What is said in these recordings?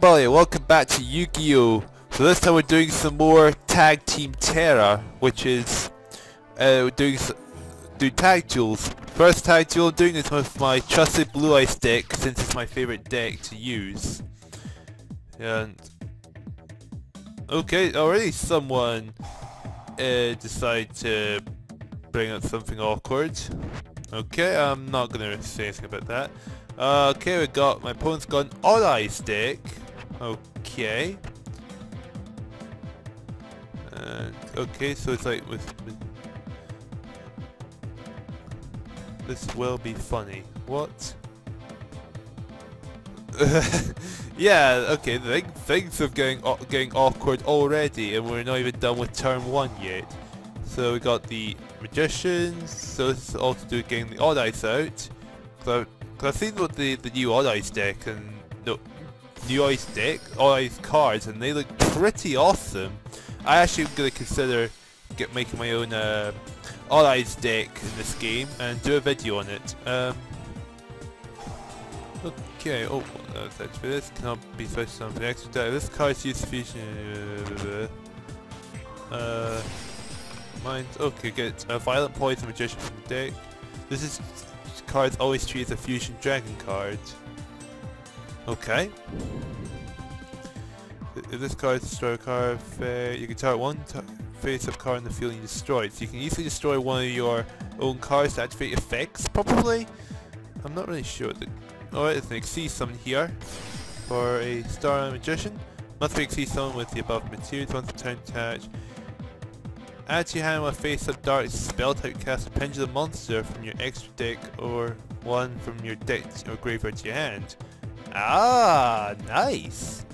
everybody, welcome back to Yu-Gi-Oh! So this time we're doing some more Tag Team Terror, which is uh, doing do tag duels. First tag duel, doing this with my trusted Blue Eyes deck, since it's my favorite deck to use. And okay, already someone uh, decided to bring up something awkward. Okay, I'm not gonna say anything about that. Uh, okay, we got my opponent's got an odd eyes deck. Okay. And okay, so it's like with, this will be funny. What? yeah, okay, th things are getting getting awkward already, and we're not even done with turn one yet. So we got the magicians. So this is all to do with getting the odd eyes out. Cause I've, seen what the the new odd eyes deck and no new deck, eyes cards, and they look pretty awesome. I actually am gonna consider get making my own uh, odd eyes deck in this game and do a video on it. Um, okay. Oh, that's for this cannot be switched something extra. This card's used fusion. Uh, Mind. Okay, get a Violet Poison Magician deck. This is cards always treat as a Fusion Dragon card. Okay. If this card destroy a card, you can target one face-up card in the field you destroy So you can easily destroy one of your own cards to activate effects, probably? I'm not really sure. Alright, there's an Exceed Summon here for a Star Magician. Must be Exceed Summon with the above materials once the turn attached. Add to your hand with face-up dark spell type cast a pendulum monster from your extra deck or one from your deck or graveyard to your hand. Ah, nice!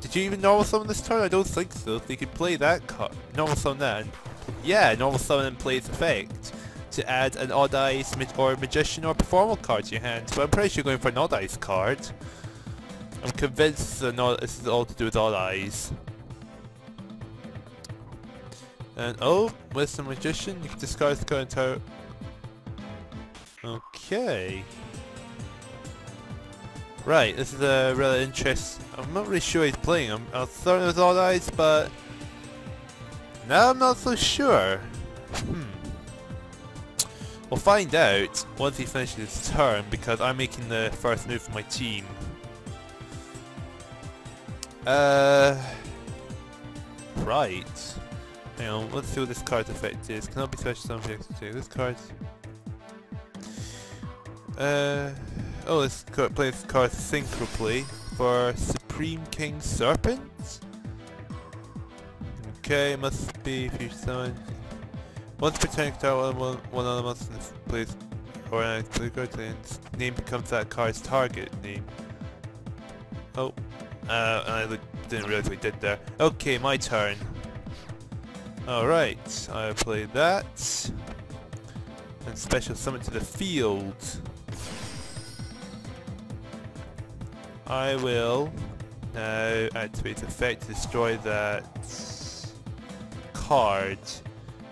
Did you even normal summon this turn? I don't think so. They could play that card. Normal summon that. And, yeah, normal summon and play its effect to add an odd eyes or magician or performer card to your hand. So I'm pretty sure you're going for an odd eyes card. I'm convinced this is all to do with odd eyes. And oh, with the magician, you can disguise the current entire... Okay. Right, this is a really interesting... I'm not really sure he's playing. I'm, I starting with all eyes, but... Now I'm not so sure. Hmm. We'll find out once he finishes his turn, because I'm making the first move for my team. Uh... Right. Hang on, let's see what this card's effect is. Cannot be switched something to this card. Uh oh this card plays card for Supreme King Serpent? Okay, must be future summon. Once per turn one, one, other monster plays or an card and name becomes that card's target name. Oh. Uh, I didn't realize we did there. Okay, my turn. Alright, I play that. And special summon to the field. I will now activate effect to destroy that card.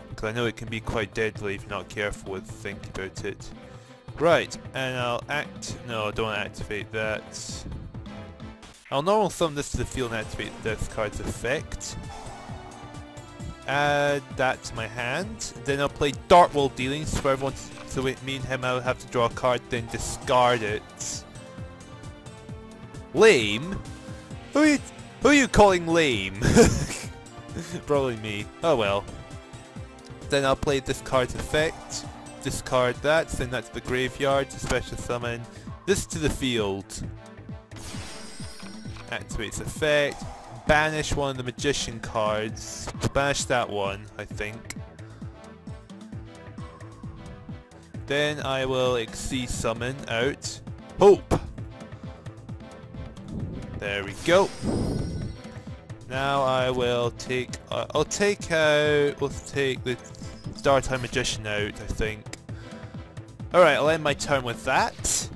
Because I know it can be quite deadly if you're not careful with thinking about it. Right, and I'll act... No, don't activate that. I'll normal summon this to the field and activate this card's effect add that to my hand. Then I'll play Dark World Dealings so everyone, so me and him I will have to draw a card, then discard it. Lame? Who are you, who are you calling lame? Probably me. Oh well. Then I'll play this card's effect, discard that, send that to the graveyard to special summon this to the field. Activates effect, banish one of the magician cards. Banish that one, I think. Then I will Exceed Summon out Hope. There we go. Now I will take, uh, I'll take out, we'll take the Star Time Magician out, I think. Alright, I'll end my turn with that.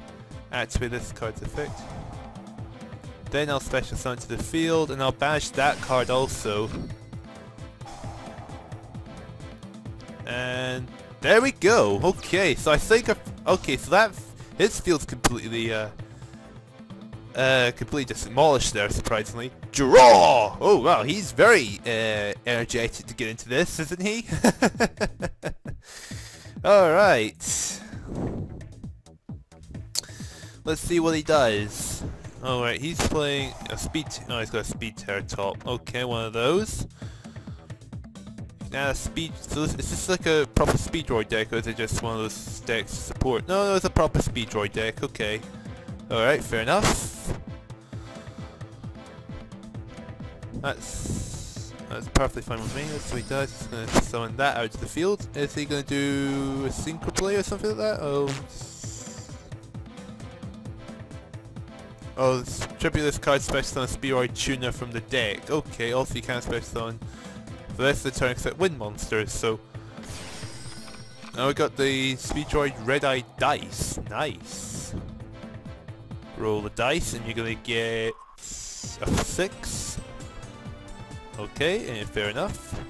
Activate this card's effect. Then I'll special summon to the field, and I'll banish that card also. And there we go. Okay, so I think, okay, so that his field's completely uh, Uh, completely demolished there, surprisingly. Draw! Oh, wow, he's very uh, energetic to get into this, isn't he? Alright. Let's see what he does. Alright, he's playing a speed... Oh, he's got a speed Terrortop. Okay, one of those. Now, speed... So this, is this like a proper Speedroid deck, or is it just one of those decks to support? No, no, it's a proper Speedroid deck. Okay. Alright, fair enough. That's that's perfectly fine with me. What he does. He's going to summon that out to the field. Is he going to do a synchro play or something like that? Oh, oh, tribute this card special on a Speedroid Tuner from the deck. Okay, also you can special on the rest of the turn except wind monsters. So now we got the Speedroid Red Eye Dice. Nice. Roll the dice and you're gonna get a six. Okay, and fair enough.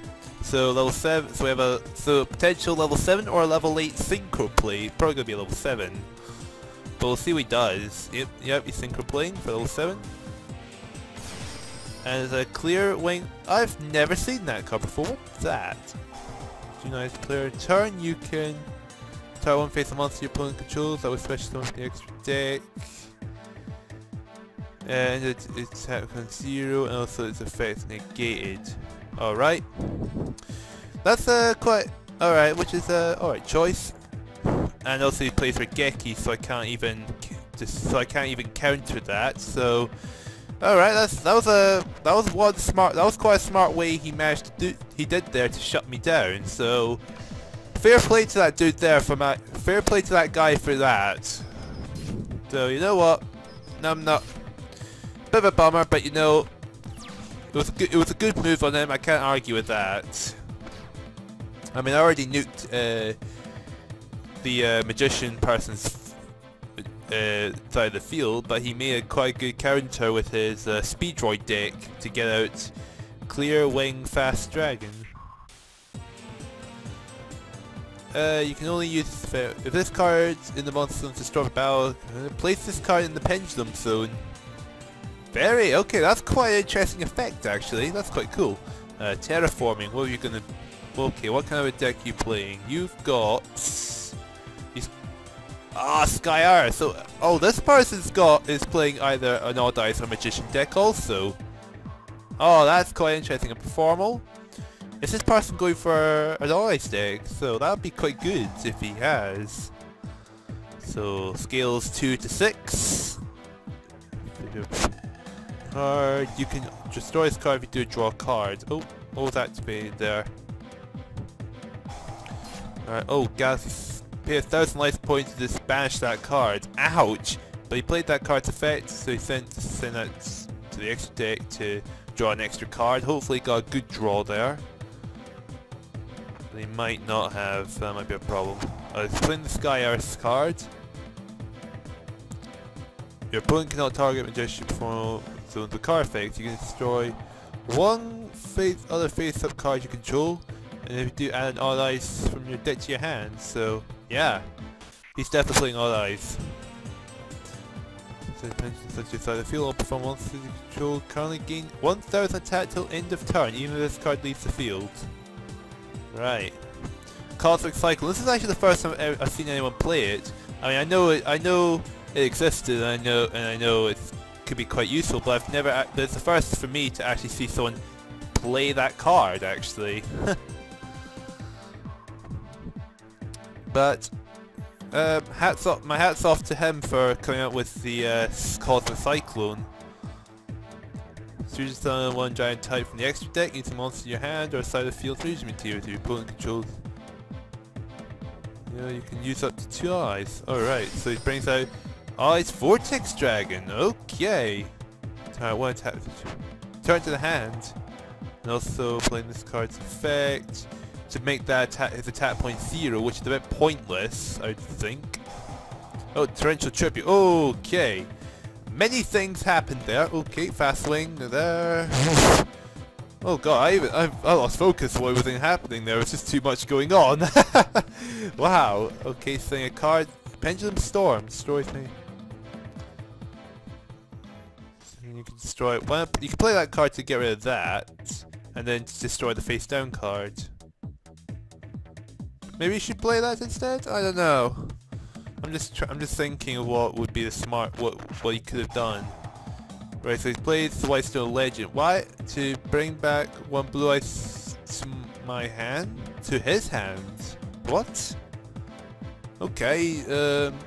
So level seven. So we have a so potential level seven or a level eight synchro play. Probably gonna be a level seven. But we'll see what he does. Yep, yep, he's synchro playing for level seven. And it's a clear wing. I've never seen that card before. What's that? Do nice clear turn. You can try one face a monster your opponent controls. That was special on the extra deck and it, it's on zero and also its effect negated. Alright. That's uh, quite alright, which is a uh, alright choice. And also he plays for Geki, so I can't even just so I can't even counter that. So alright, that's that was a that was one smart that was quite a smart way he managed to do he did there to shut me down. So fair play to that dude there for my fair play to that guy for that. So you know what? I'm not Bit of a bummer, but you know, it was, it was a good move on him, I can't argue with that. I mean, I already nuked uh, the uh, magician person's uh, side of the field, but he made a quite good counter with his uh, Speedroid deck to get out Clear Wing Fast Dragon. Uh, you can only use if this card's in the monster zone to strong battle, uh, place this card in the pendulum zone. Very, okay, that's quite an interesting effect actually, that's quite cool. Uh, terraforming, what are you gonna... Okay, what kind of a deck are you playing? You've got... Ah, Skyar! So, oh, this person's got, is playing either an Odd Eyes or Magician deck also. Oh, that's quite interesting. A Performapal? Is this person going for an Odd Eyes deck? So that would be quite good if he has. So, scales 2 to 6 card. You can destroy this card if you do draw cards. Oh, what was activated there? Alright, oh, Galaxy pay a thousand life points to banish that card. Ouch! But he played that card's effect, so he sent sent that to the extra deck to draw an extra card. Hopefully he got a good draw there. They might not have, that might be a problem. Uh, he's playing the Sky Iris card. Your opponent cannot target Magician before so in the card effect, you can destroy one face, other face-up card you control, and if you do add an Odd Eyes from your deck to your hand, so yeah, he's definitely playing Odd Eyes. So attention such as the field or perform monsters you control currently gain 1000 attack till end of turn, even if this card leaves the field. Right. Cosmic Cyclone. This is actually the first time I've seen anyone play it. I mean, I know it. I know it existed. I know, and I know it's could be quite useful, but I've never, it's the first for me to actually see someone play that card, actually. but, um, hats off, my hat's off to him for coming up with the uh, Cosmic Cyclone. So you just on one giant type from the extra deck, need some monster in your hand or side of the field fusion material to your opponent controls. Yeah, you can use up to two eyes. Alright, so he brings out Oh, it's Vortex Dragon. Okay. Alright, one tap. Turn to the hand. And also playing this card's effect to make that attack, his attack point zero, which is a bit pointless, I think. Oh, torrential tribute. Okay. Many things happened there. Okay, fast swing there. Oh god, I, even, I, I lost focus what was happening there. It's just too much going on. wow. Okay, saying a card. Pendulum Storm destroys me. You can destroy one. You can play that card to get rid of that, and then destroy the face down card. Maybe you should play that instead. I don't know. I'm just I'm just thinking of what would be the smart what what he could have done. Right, so he plays the White Stone Legend. Why? To bring back one Blue Eyes to my hand? To his hand? What? Okay, um...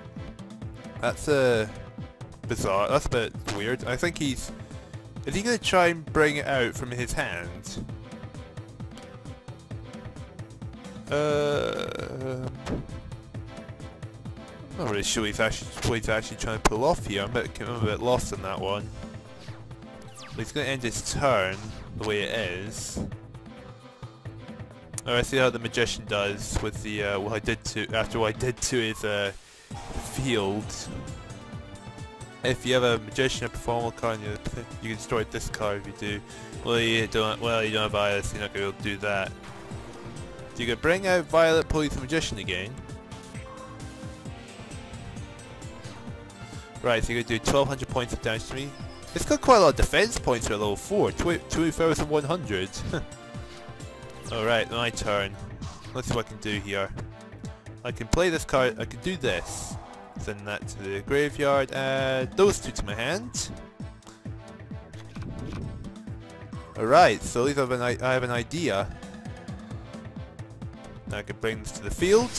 That's a... Bizarre. That's a bit weird. I think he's... Is he gonna try and bring it out from his hand? Uh... I'm not really sure he's actually, what he's actually trying to pull off here. I'm a bit, I'm a bit lost on that one. But he's going to end his turn the way it is. Oh, I see how the magician does with the uh, what I did to after what I did to his uh, field. If you have a magician, a performer card, you, you can destroy this card if you do. Well, you don't. Well, you don't have Violet, you're not going to do that. You can bring out Violet Poison Magician again? Right, so you're going to do 1200 points of damage to me. It's got quite a lot of defense points for level 4, 2100. Alright, my turn. Let's see what I can do here. I can play this card, I can do this. Send that to the graveyard, add those two to my hand. Alright, so at least I have, an, I have an idea. Now I can bring this to the field.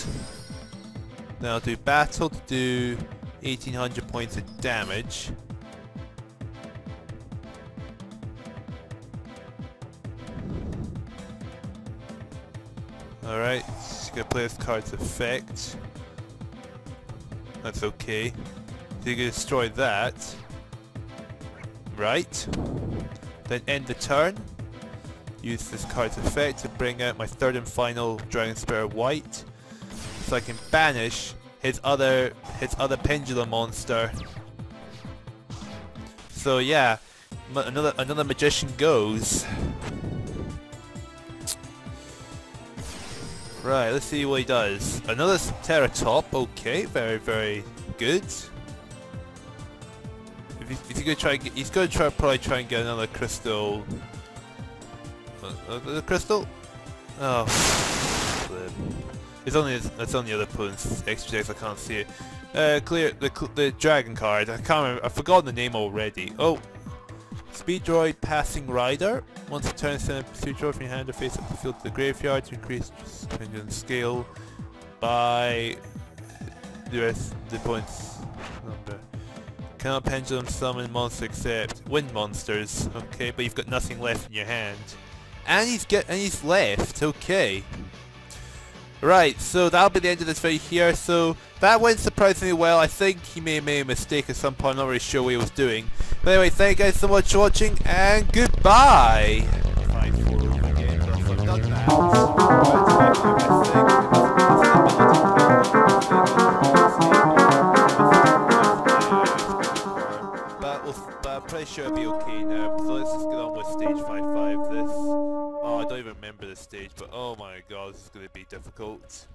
Then I'll do battle to do 1800 points of damage. Alright, gonna play this card's effect. That's okay. So you can destroy that. Right. Then end the turn. Use this card's effect to bring out my third and final Dragon Spirit White. So I can banish his other his other pendulum monster. So yeah, another another magician goes. Right, let's see what he does. Another Terrortop, okay, very, very good. If, he, if he's gonna try, get, he's gonna try, probably try and get another crystal. Uh, uh, crystal? Oh, it's only it's on the other opponent's extra decks. I can't see it. Uh, clear the the dragon card. I can't remember. I've forgotten the name already. Oh, Speedroid Passinglider. Once a turn, send a pursuit droid from your hand or face up the field to the graveyard to increase pendulum scale by the rest the points number. Cannot pendulum summon monsters except wind monsters. Okay, but you've got nothing left in your hand. And he's get and he's left. Okay. Right, so that'll be the end of this video here. So that went surprisingly well. I think he may have made a mistake at some point. I'm not really sure what he was doing. But anyway, thank you guys so much for watching, and goodbye! But, I'm pretty sure it'll be okay now. So let's just get on with stage 5-5 this. Remember the stage, but oh my god, this is going to be difficult.